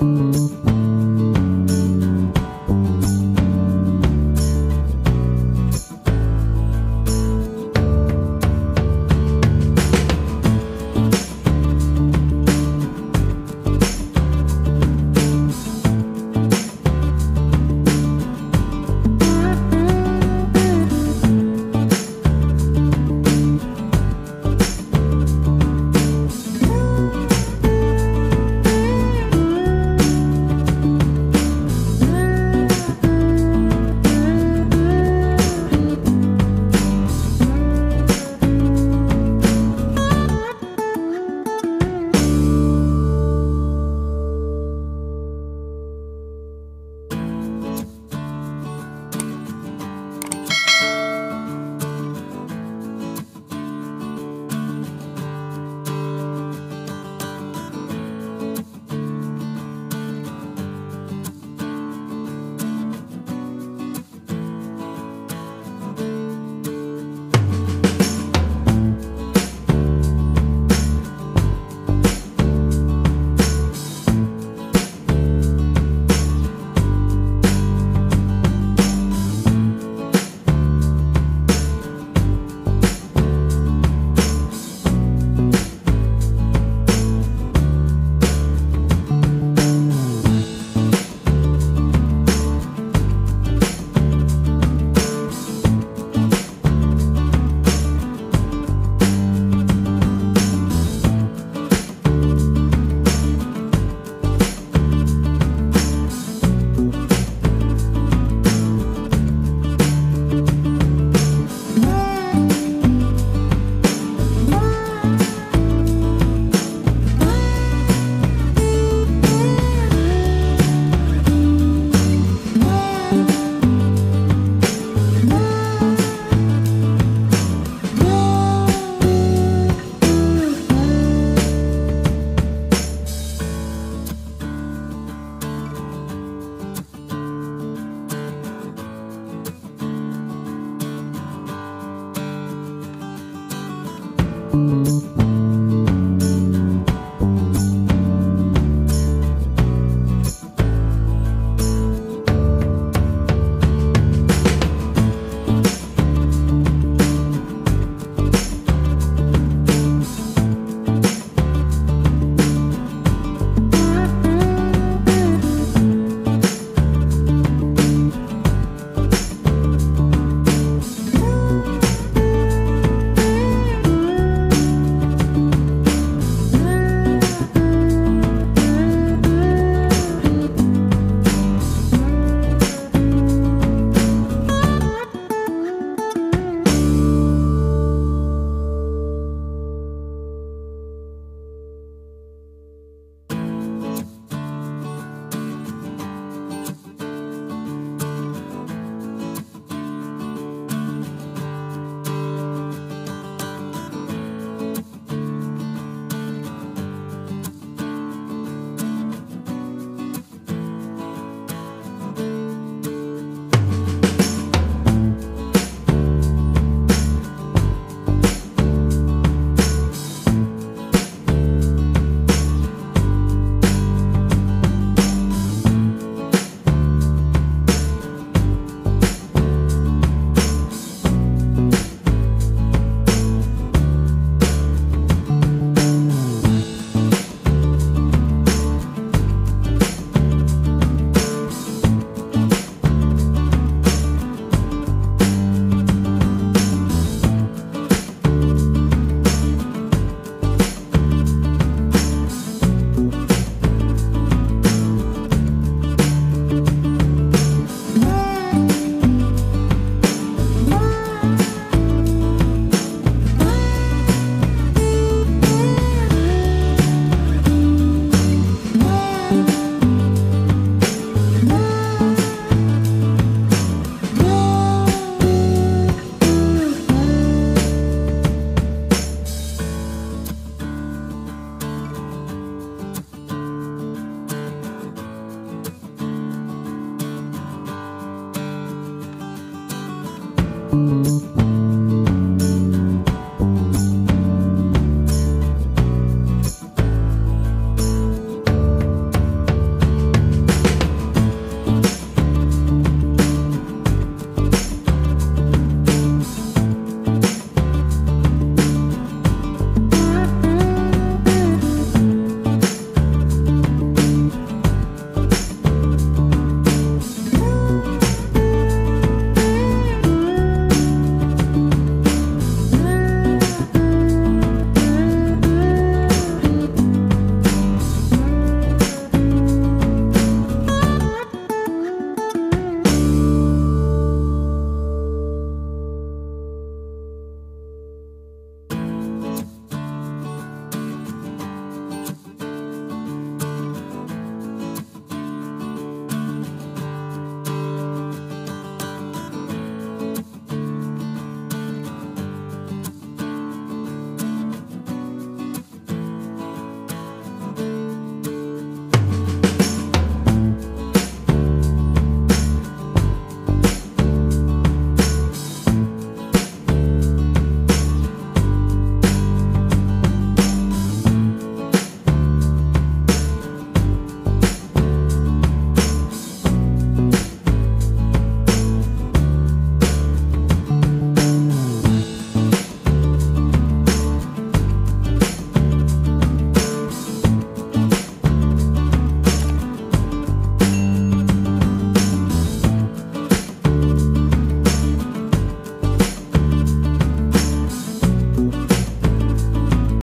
Música Música